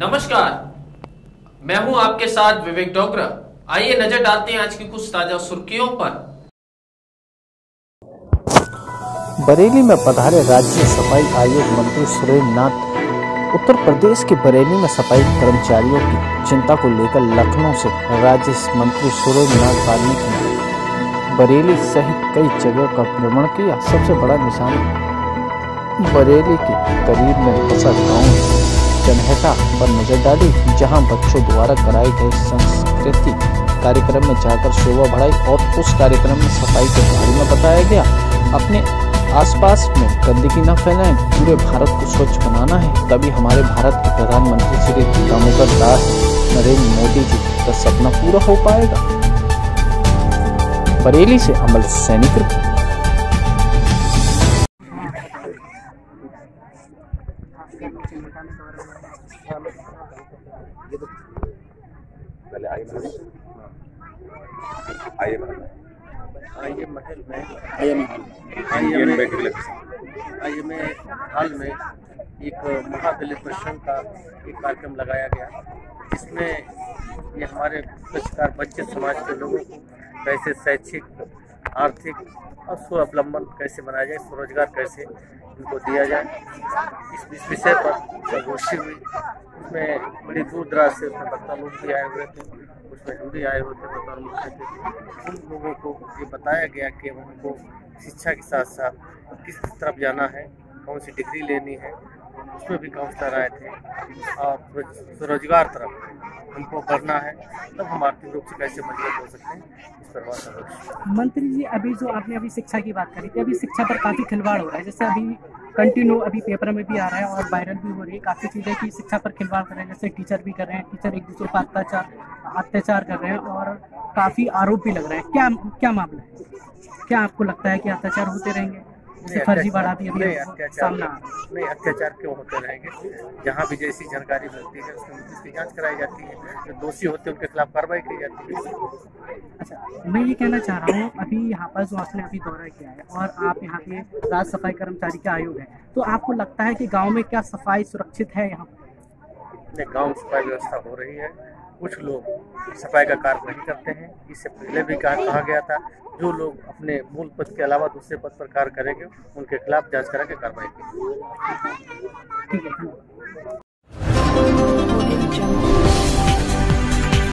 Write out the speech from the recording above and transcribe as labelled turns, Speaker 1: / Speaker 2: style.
Speaker 1: नमस्कार। मैं हूँ आपके साथ विवेक डोगरा। आइए नज़र डालते हैं आज की कुछ ताज़ा सुर्खियों पर।
Speaker 2: बरेली में पधारे राज्य सफ़ाई आयोग मंत्री सुरेंद्र नाथ उत्तर प्रदेश के बरेली में सफ़ाई कर्मचारियों की चिंता को लेकर लखनऊ से राज्य मंत्री सुरेंद्र नाथ वाल्मीकि ने बरेली सहित कई जगहों का भ्रमण किया। सबसे बड़ा निशान बरेली के करीब में बसा गाँव जनहटा पर नज़र डाली, जहाँ बच्चों द्वारा कराए गए संस्कृति कार्यक्रम में जाकर शोभा बढ़ाई और उस कार्यक्रम में सफ़ाई के बारे में बताया गया। अपने आसपास में गंदगी न फैलाएँ, पूरे भारत को स्वच्छ बनाना है, तभी हमारे भारत के प्रधानमंत्री श्री दामोदर दास नरेंद्र मोदी जी का सपना पूरा हो पाएगा। बरेली से अमल सैनिक
Speaker 3: पहले आइए आइए
Speaker 4: आइए महल में
Speaker 3: आइए बैठ
Speaker 4: आइए में हाल में एक महादलित दर्शन का एक कार्यक्रम लगाया गया जिसमें ये हमारे कचकार वंचित समाज के लोगों को कैसे शैक्षिक आर्थिक और स्वावलंबन कैसे बनाया जाए स्वरोजगार कैसे इनको दिया जाए। इस विषय पर संगोष्ठी हुई। उसमें बड़ी दूर दराज से उसमें वक्ता लोग भी आए हुए थे। उसमें भी आए हुए थे बतौर मुख्य थे। उन लोगों को ये बताया गया कि उनको शिक्षा के साथ साथ किस तरफ़ जाना है, कौन सी डिग्री लेनी है उसमें भी काउंसलर आए थे। और स्वरोजगार तरफ़ हमको करना है, तब हम आर्थिक रूप से कैसे मज़बूत हो सकते हैं, इस पर
Speaker 5: मंत्री जी, अभी जो आपने अभी शिक्षा की बात करी थी, अभी शिक्षा पर काफ़ी खिलवाड़ हो रहा है। जैसे अभी कंटिन्यू अभी पेपर में भी आ रहा है और वायरल भी हो रही है। काफ़ी चीज़ें कि शिक्षा पर खिलवाड़ कर रहे हैं, जैसे टीचर भी कर रहे हैं टीचर एक दूसरे पर अत्याचार अत्याचार कर रहे हैं और काफ़ी आरोप भी लग रहे हैं। क्या क्या मामला है? क्या आपको लगता है कि अत्याचार होते रहेंगे?
Speaker 4: नहीं
Speaker 5: सामने है
Speaker 4: नहीं अत्याचार क्यों होते रहेंगे? जहाँ भी जैसी जानकारी मिलती है उसमें उसकी जाँच कराई जाती है। जो दोषी होते हैं उनके खिलाफ कार्रवाई की जाती है।
Speaker 5: अच्छा मैं ये कहना चाह रहा हूँ अभी यहाँ पर जो आपने अभी दौरा किया है और आप यहाँ पे राज्य सफ़ाई कर्मचारी का आयोग है तो आपको लगता है कि गाँव में क्या सफ़ाई सुरक्षित है यहाँ?
Speaker 4: गाँव में सफ़ाई व्यवस्था हो रही है। कुछ लोग सफ़ाई का कार्य नहीं करते हैं। इससे पहले भी कहा कहा गया था, जो लोग अपने मूल पद के अलावा दूसरे पद पर कार्य करेंगे, उनके खिलाफ जाँच करा के कार्रवाई की